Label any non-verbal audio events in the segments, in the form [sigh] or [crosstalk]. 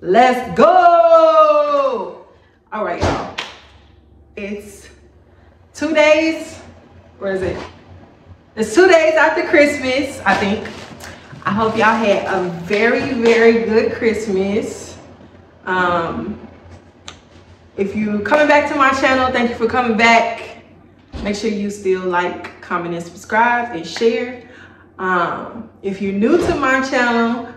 Let's go. All right, y'all. It's two days. Where is it? It's two days after Christmas, I think. I hope y'all had a very, very good Christmas. Um, if you're coming back to my channel, thank you for coming back. Make sure you still like, comment, and subscribe and share. Um, if you're new to my channel,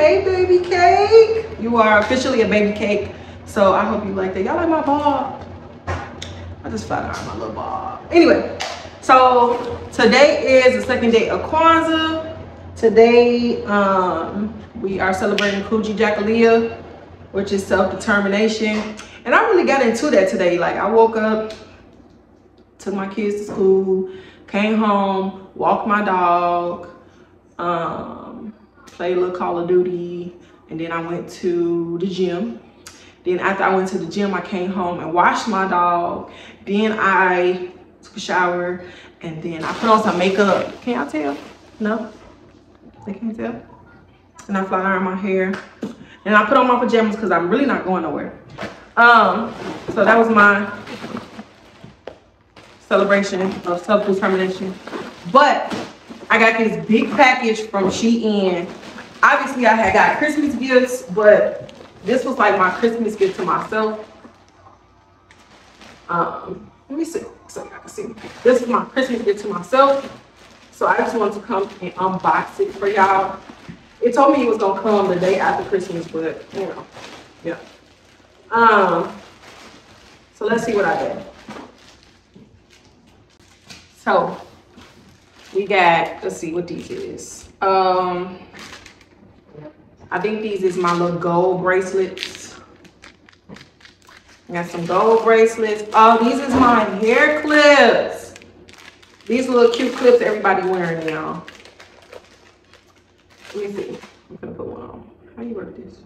Hey, baby cake. You are officially a baby cake. So I hope you like that. Y'all like my bob? I just flat ironed my little bob. Anyway, so today is the second day of Kwanzaa. Today, um, we are celebrating Kujichagulia, which is self-determination. And I really got into that today. Like I woke up, took my kids to school, came home, walked my dog, um, played a little Call of Duty, and then I went to the gym. Then after I went to the gym, I came home and washed my dog. Then I took a shower, and then I put on some makeup. Can y'all tell? No? They can't tell? And I flat iron my hair. And I put on my pajamas because I'm really not going nowhere. Um, so that was my celebration of self-determination. But I got this big package from Shein. Obviously, I had got Christmas gifts, but this was like my Christmas gift to myself. Um, let me see so y'all can see. This is my Christmas gift to myself. So I just wanted to come and unbox it for y'all. It told me it was gonna come the day after Christmas, but you know, yeah. Um, so let's see what I did. So we got, let's see what these is. Um, I think these is my little gold bracelets. I got some gold bracelets. Oh, these is my hair clips. These little cute clips everybody wearing, y'all. Let me see. I'm gonna put one on. How you work this?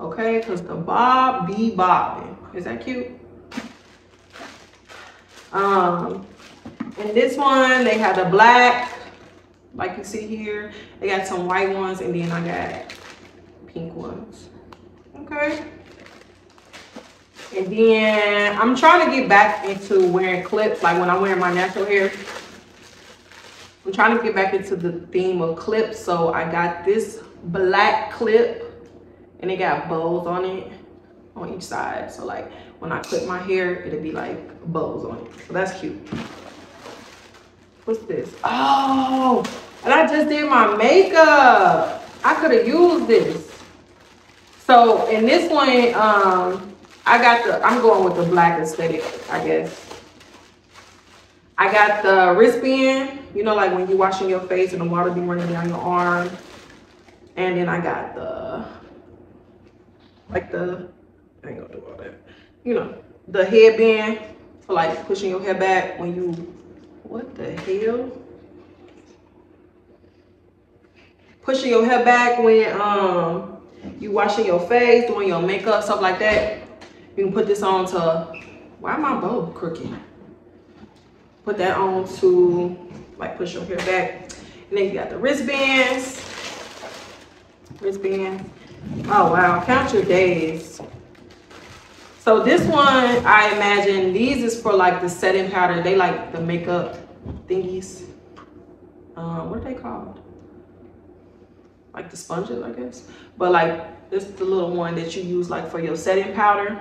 Okay, because the bob be bobbing. Is that cute? Um, and this one, they have the black, like you see here. They got some white ones, and then I got pink ones. Okay. And then I'm trying to get back into wearing clips, like when I'm wearing my natural hair. I'm trying to get back into the theme of clips. So I got this black clip and it got bows on it on each side. So like when I clip my hair, it'll be like bows on it. So that's cute. What's this? Oh, and I just did my makeup. I could have used this. So in this one, um, I got the, I'm going with the black aesthetic, I guess. I got the wristband, you know, like when you're washing your face and the water be running down your arm. And then I got the, like the, I ain't gonna do all that. You know, the headband for like pushing your hair back when you, what the hell? Pushing your hair back when um you washing your face, doing your makeup, stuff like that. You can put this on to, why am my bow crooked? Put that on to like push your hair back. And then you got the wristbands. Wristband. Oh wow, count your days. So this one, I imagine these is for like the setting powder. They like the makeup thingies. Um, what are they called? Like the sponges, I guess. But like this is the little one that you use like for your setting powder.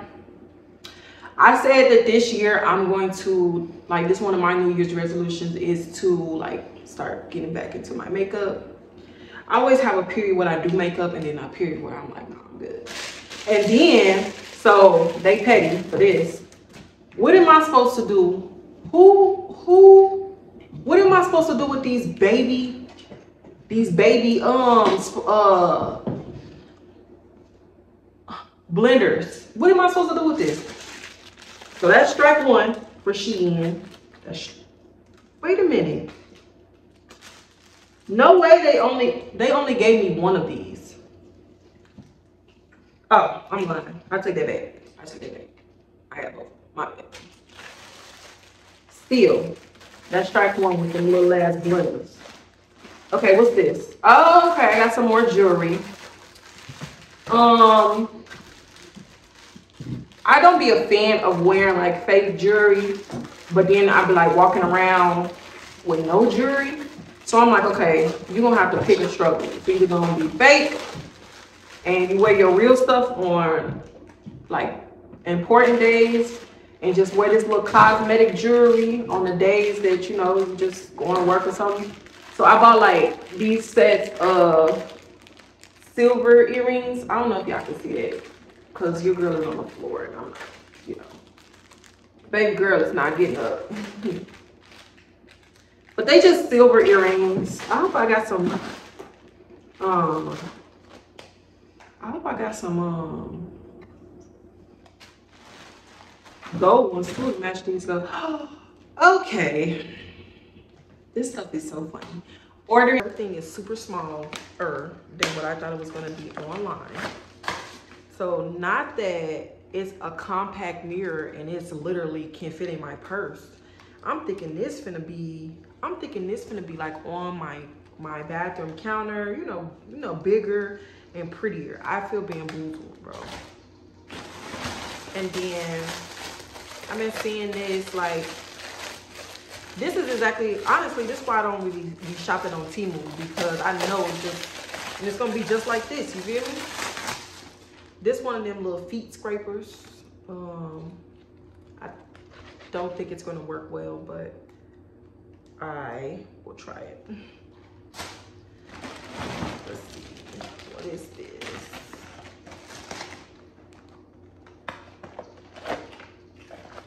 I said that this year I'm going to like this one of my New Year's resolutions is to like start getting back into my makeup. I always have a period when I do makeup and then a period where I'm like, no, I'm good. And then, so they petty for this. What am I supposed to do? Who, who, what am I supposed to do with these baby, these baby, um, uh, blenders? What am I supposed to do with this? So that's strike one for Shein. That's, wait a minute. No way they only they only gave me one of these. Oh, I'm lying. I take that back. I take that back. I have both. My bad. Still, that's strike one with the little ass blenders. Okay, what's this? Oh, okay, I got some more jewelry. Um, I don't be a fan of wearing like fake jewelry, but then I'd be like walking around with no jewelry. So I'm like, okay, you're gonna have to pick a struggle. It's either gonna be fake and you wear your real stuff on like important days and just wear this little cosmetic jewelry on the days that you know just going to work or something. So I bought like these sets of silver earrings. I don't know if y'all can see that because your girl is on the floor and I'm, you know, baby girl is not getting up. [laughs] but they just silver earrings. I hope I got some, um, I hope I got some, um, gold ones too to match these gold. [gasps] okay. This stuff is so funny. Order everything is super small er than what I thought it was gonna be online. So not that it's a compact mirror and it's literally can fit in my purse. I'm thinking this finna be, I'm thinking this finna be like on my my bathroom counter, you know, you know, bigger and prettier. I feel bamboozled, bro. And then I've been seeing this like this is exactly honestly this is why I don't really be shopping on Temu because I know it's just and it's gonna be just like this, you feel me? This one of them little feet scrapers. Um, I don't think it's gonna work well, but I will try it. Let's see, what is this?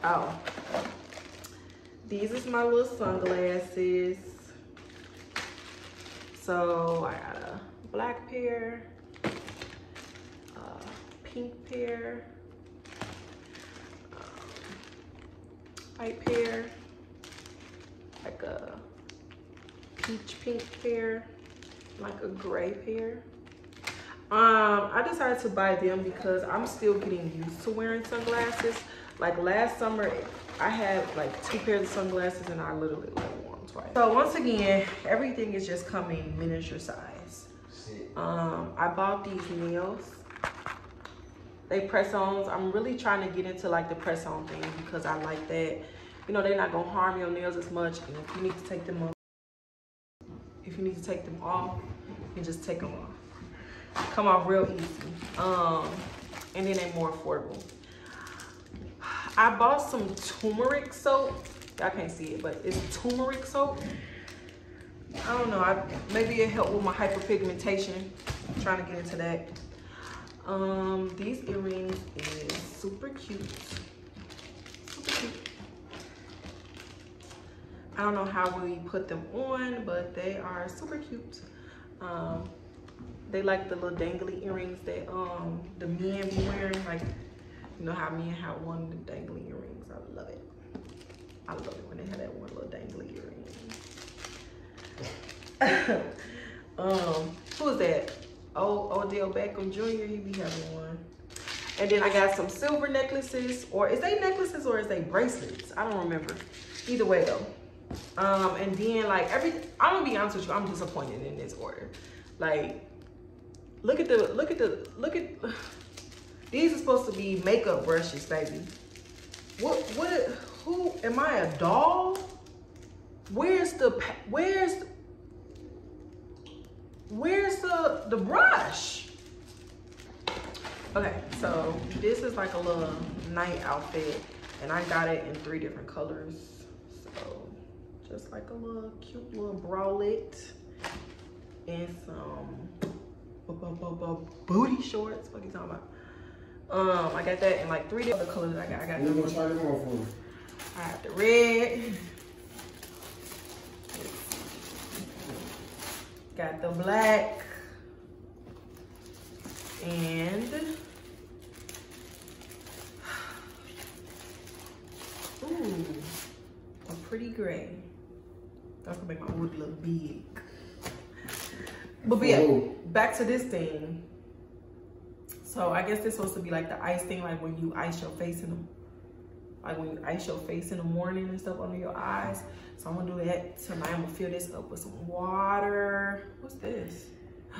Oh, these is my little sunglasses. So I got a black pair, a pink pair, white pair, like a peach pink pair, like a gray pair. Um, I decided to buy them because I'm still getting used to wearing sunglasses. Like last summer, I had like two pairs of sunglasses and I literally like wore them twice. So once again, everything is just coming miniature size. Um, I bought these nails they press-ons. I'm really trying to get into like the press-on thing because I like that. You know, they're not gonna harm your nails as much. And if you need to take them off, if you need to take them off, you just take them off. Come off real easy. Um, and then they're more affordable. I bought some turmeric soap. I can't see it, but it's turmeric soap. I don't know. I, maybe it helped with my hyperpigmentation. I'm trying to get into that. Um, these earrings is super cute. Super cute. I don't know how we put them on, but they are super cute. Um, they like the little dangly earrings that um the men be wearing. Like, you know how men have one dangling earrings. I love it. I love it when they have that one little dangling earring. [laughs] um, who is that? oh, Odell Beckham Jr., he be having one. And then I got some silver necklaces, or is they necklaces or is they bracelets? I don't remember. Either way though. Um, and then like every, I'm gonna be honest with you, I'm disappointed in this order. Like, look at the, look at the, look at, supposed to be makeup brushes, baby. What, what, who, am I a doll? Where's the, where's, where's the, the brush? Okay, so this is like a little night outfit and I got it in three different colors. So just like a little cute little bralette and some booty shorts. What are you talking about? Um, I got that in like three different colors. I got. I got. I have the red. Got the black and [sighs] ooh, a pretty gray. That's gonna make my wood look big. But yeah, back to this thing. So I guess this supposed to be like the ice thing, like when you ice your face in them. like when you ice your face in the morning and stuff under your eyes. So I'm gonna do that tonight. I'm gonna fill this up with some water. What's this? [gasps]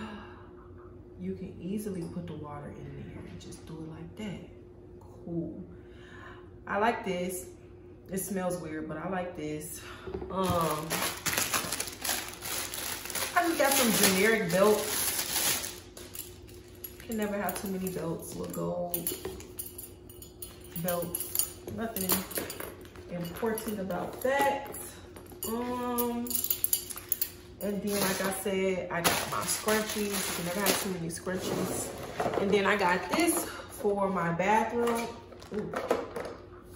You can easily put the water in there and just do it like that. Cool. I like this. It smells weird, but I like this. Um, I just got some generic belts. Can never have too many belts with gold belts. Nothing important about that. Um, and then, like I said, I got my scrunchies. You never have too many scrunchies. And then I got this for my bathroom. Ooh.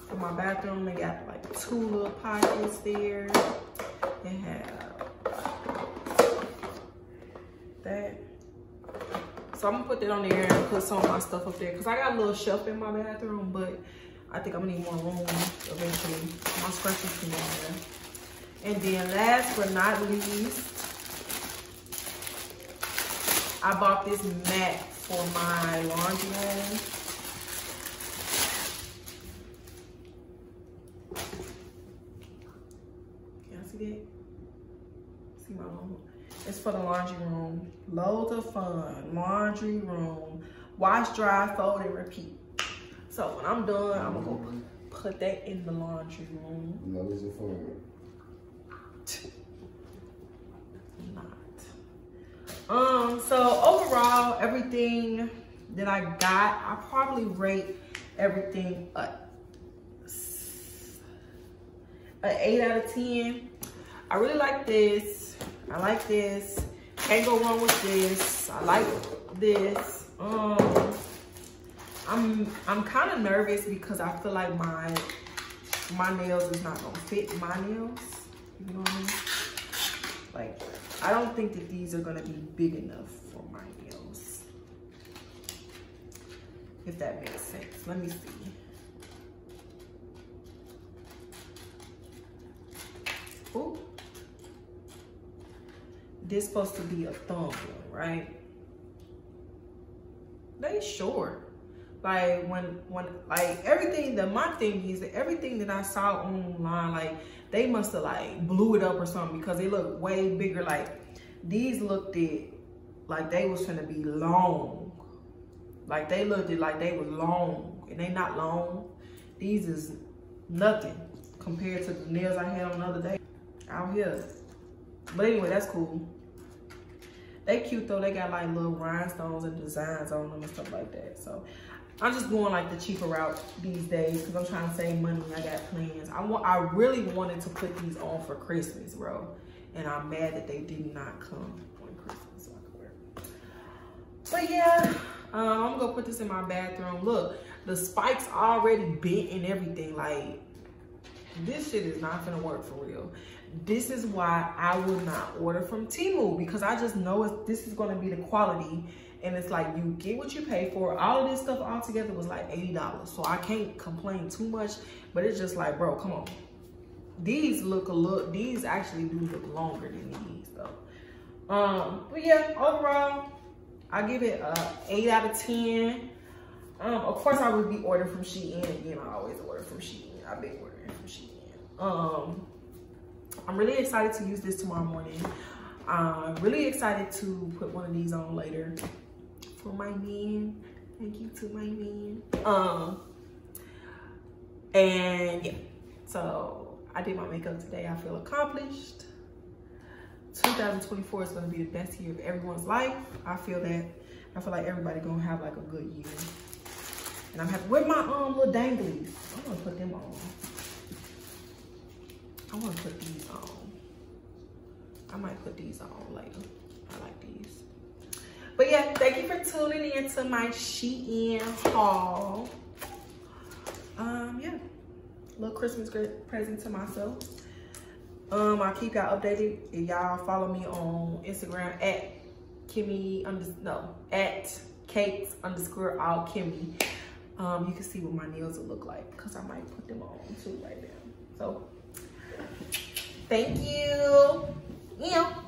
For my bathroom, they got like two little pockets there. They have that. So I'm gonna put that on there and put some of my stuff up there. Cause I got a little shelf in my bathroom, but I think I'm gonna need more room eventually. My scrunchies can go. And then last but not least, I bought this mat for my laundry room. Can I see that? See my home. It's for the laundry room. Loads of fun. Laundry room. Wash, dry, fold, and repeat. So when I'm done, I'm gonna go put that in the laundry room. Loads of fun. not. Um, so overall, everything that I got, I probably rate everything a, a 8 out of 10. I really like this. I like this. Can't go wrong with this. I like this. Um, I'm I'm kind of nervous because I feel like my my nails is not gonna fit my nails. You know what I mean? Like, I don't think that these are gonna be big enough for my nails. If that makes sense. Let me see. Ooh. This supposed to be a thumb one, right? They short like when when like everything the my thing is that everything that I saw online like they must have like blew it up or something because they look way bigger. Like these looked it like they was gonna be long. Like they looked it like they was long and they not long. These is nothing compared to the nails I had on the other day out here but anyway that's cool they cute though they got like little rhinestones and designs on them and stuff like that so I'm just going like the cheaper route these days because I'm trying to save money. I got plans. I want. I really wanted to put these on for Christmas, bro, and I'm mad that they did not come on Christmas. So I could wear. But yeah, um, I'm gonna put this in my bathroom. Look, the spikes already bent and everything. Like this shit is not gonna work for real. This is why I would not order from Temu because I just know this is gonna be the quality and it's like you get what you pay for. All of this stuff all together was like $80. So I can't complain too much, but it's just like, bro, come on. These look a look, these actually do look longer than these though. Um, but yeah, overall, I give it a eight out of 10. Um, of course I would be ordering from Shein again. I always order from Shein. I've been ordering from Shein. Um, I'm really excited to use this tomorrow morning. I'm really excited to put one of these on later for my man. Thank you to my man. Um, and yeah, so I did my makeup today. I feel accomplished. 2024 is gonna be the best year of everyone's life. I feel that. I feel like everybody gonna have like a good year. And I'm happy with my um little danglies. I'm gonna put them on. I wanna put these on. I might put these on later. I like these. But yeah, thank you for tuning in to my Shein haul. Um, yeah, little Christmas present to myself. Um, I'll keep y'all updated. If y'all follow me on Instagram at Kimmie under no at Kakes underscore all Kimmie. Um, you can see what my nails will look like because I might put them on too right now. So thank you. Yeah.